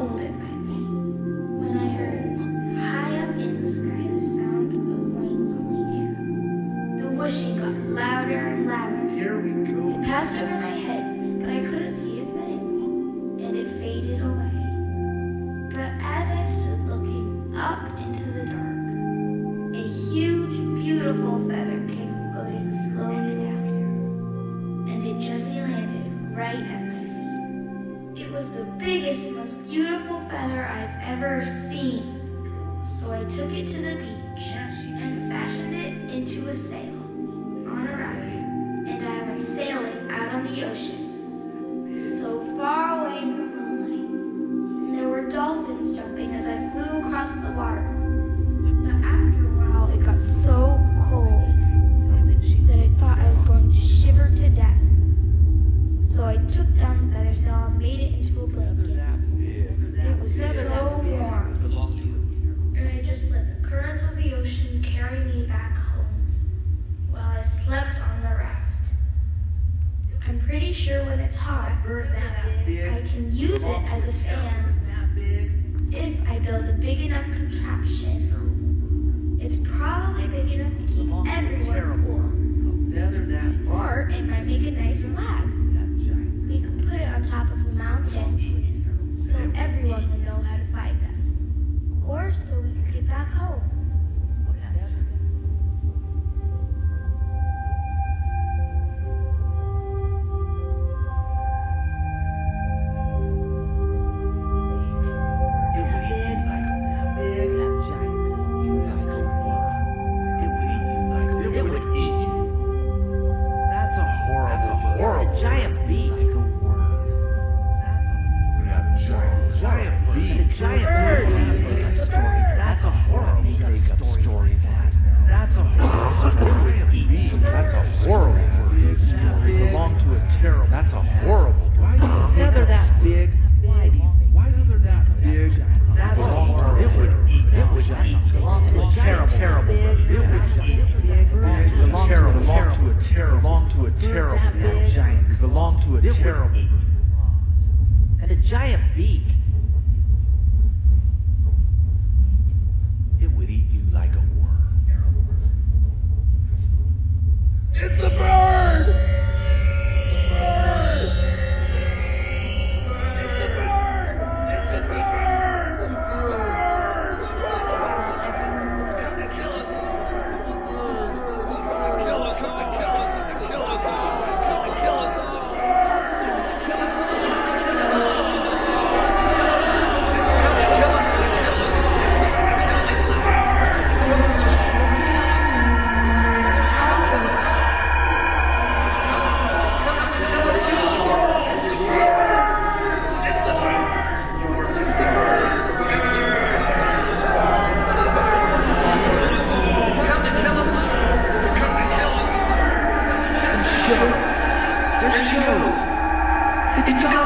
all ever seen. So I took it to the beach and fashioned it into a sail on a raft, and I went sailing out on the ocean, so far away in the moonlight. And there were dolphins jumping as I flew across the water. But after a while, it got so cold that I thought I was going to shiver to death. So I took down the feather sail and made it into a blanket. It so warm. And I just let the currents of the ocean carry me back home while I slept on the raft. I'm pretty sure when it's hot, I can use it as a fan if I build a big enough contraption. It's probably big enough to keep everyone cool. Or it might make a nice flag. We could put it on top of the mountain so everyone giant beak. It's her.